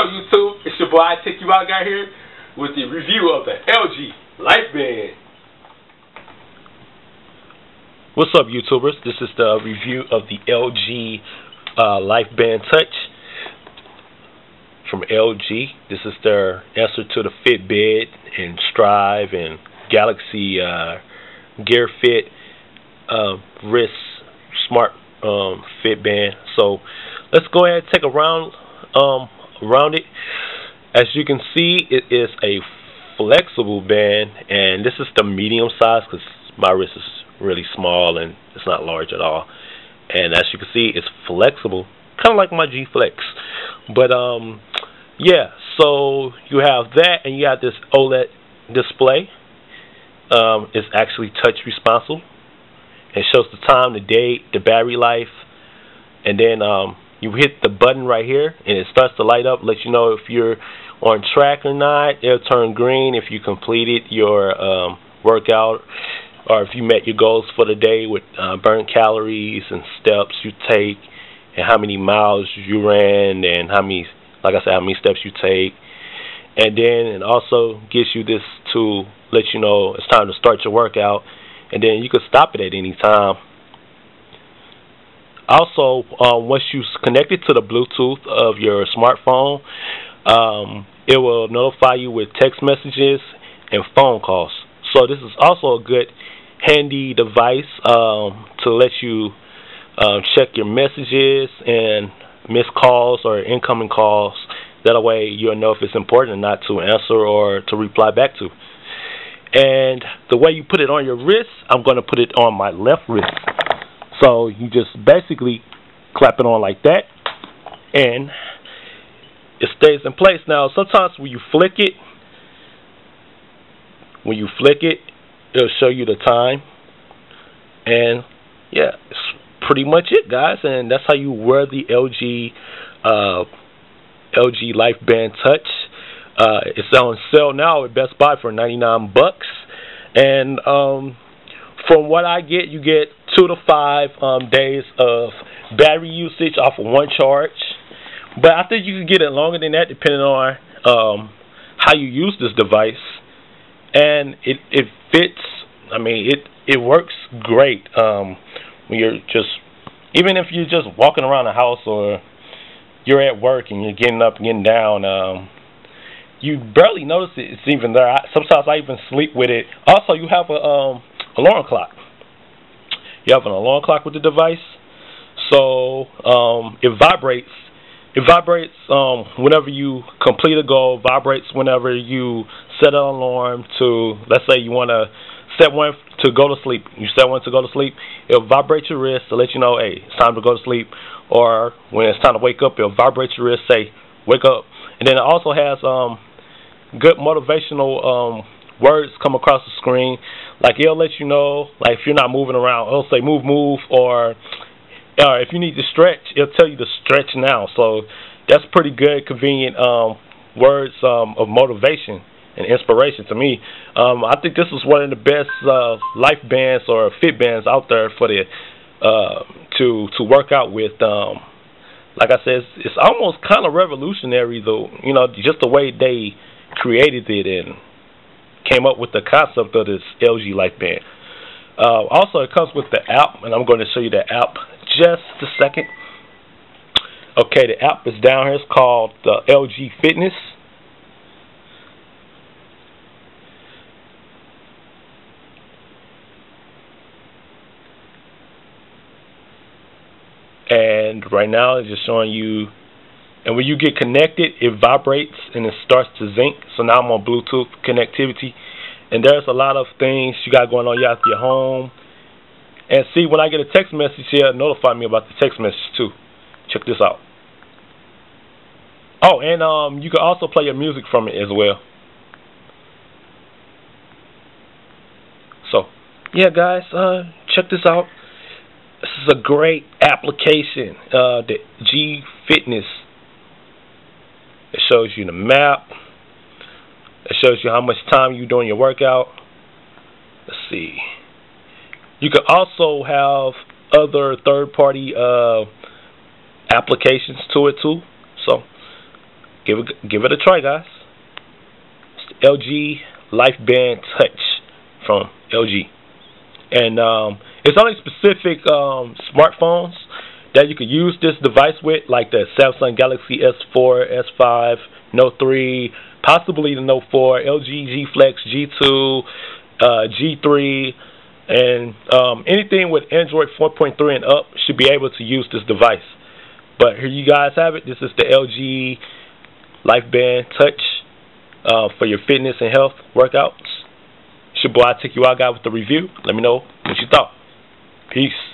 Up, YouTube? It's your boy, I Take You Out guy here with the review of the LG LifeBand. What's up, YouTubers? This is the review of the LG uh, LifeBand Touch from LG. This is their answer to the Fitbit and Striiv and Galaxy uh, Gear Fit uh, wrist smart um, Fitband. So let's go ahead and take a round um, around it. As you can see, it is a flexible band, and this is the medium size because my wrist is really small and it's not large at all. And as you can see, it's flexible, kind of like my G Flex. But um, yeah, so you have that, and you have this OLED display. Um, it's actually touch responsive. It shows the time, the date, the battery life, and then um, you hit the button right here and it starts to light up let you know if you're on track or not. It'll turn green if you completed your um, workout or if you met your goals for the day with uh, burnt calories and steps you take and how many miles you ran and how many like I said how many steps you take. And then it also gives you this to let you know it's time to start your workout and then you can stop it at any time also, um, once you connect it to the Bluetooth of your smartphone, um, it will notify you with text messages and phone calls. So this is also a good handy device um, to let you uh, check your messages and missed calls or incoming calls. That way you'll know if it's important or not to answer or to reply back to. And the way you put it on your wrist, I'm going to put it on my left wrist. So you just basically clap it on like that, and it stays in place. Now, sometimes when you flick it, when you flick it, it'll show you the time. And yeah, it's pretty much it, guys. And that's how you wear the LG uh, LG LifeBand Touch. Uh, it's on sale now at Best Buy for 99 bucks. And um, from what I get, you get two to five um, days of battery usage off of one charge. But I think you can get it longer than that depending on um, how you use this device. And it, it fits, I mean, it, it works great um, when you're just, even if you're just walking around the house or you're at work and you're getting up and getting down, um, you barely notice it, it's even there. I, sometimes I even sleep with it. Also, you have a um, alarm clock. You have an alarm clock with the device, so um, it vibrates. It vibrates um, whenever you complete a goal. Vibrates whenever you set an alarm to. Let's say you want to set one to go to sleep. You set one to go to sleep. It'll vibrate your wrist to let you know, hey, it's time to go to sleep. Or when it's time to wake up, it'll vibrate your wrist, say, wake up. And then it also has um, good motivational um, words come across the screen. Like it'll let you know, like if you're not moving around, it'll say move, move, or if you need to stretch, it'll tell you to stretch now. So that's pretty good, convenient um, words um, of motivation and inspiration to me. Um, I think this is one of the best uh, life bands or fit bands out there for the uh, to to work out with. Um, like I said, it's, it's almost kind of revolutionary, though. You know, just the way they created it and came up with the concept of this LG LifeBand. Uh, also, it comes with the app, and I'm going to show you the app just a second. Okay, the app is down here. It's called the LG Fitness. And right now, it's just showing you and when you get connected, it vibrates and it starts to zinc. So now I'm on Bluetooth connectivity. And there's a lot of things you got going on. You have your home. And see, when I get a text message here, notify me about the text message too. Check this out. Oh, and um, you can also play your music from it as well. So, yeah, guys, uh, check this out. This is a great application, uh, the G Fitness it shows you the map. It shows you how much time you're doing your workout. Let's see. You can also have other third-party uh, applications to it too. So give it give it a try, guys. It's LG LifeBand Touch from LG, and um, it's only specific um, smartphones that you could use this device with, like the Samsung Galaxy S4, S5, Note 3, possibly the Note 4, LG G Flex, G2, uh, G3, and um, anything with Android 4.3 and up should be able to use this device. But here you guys have it. This is the LG LifeBand Touch uh, for your fitness and health workouts. It's your boy, I Take You Out guy with the review. Let me know what you thought. Peace.